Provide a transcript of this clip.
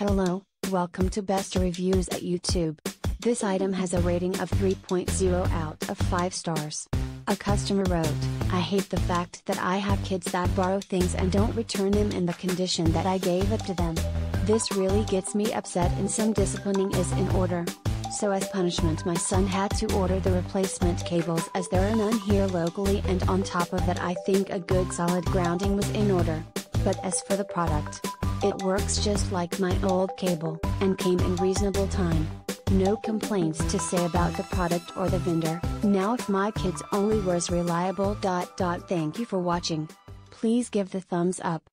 Hello, welcome to Best Reviews at YouTube. This item has a rating of 3.0 out of 5 stars. A customer wrote, I hate the fact that I have kids that borrow things and don't return them in the condition that I gave it to them. This really gets me upset and some disciplining is in order. So as punishment my son had to order the replacement cables as there are none here locally and on top of that I think a good solid grounding was in order. But as for the product, it works just like my old cable, and came in reasonable time. No complaints to say about the product or the vendor, now if my kids only were as reliable. Thank you for watching. Please give the thumbs up.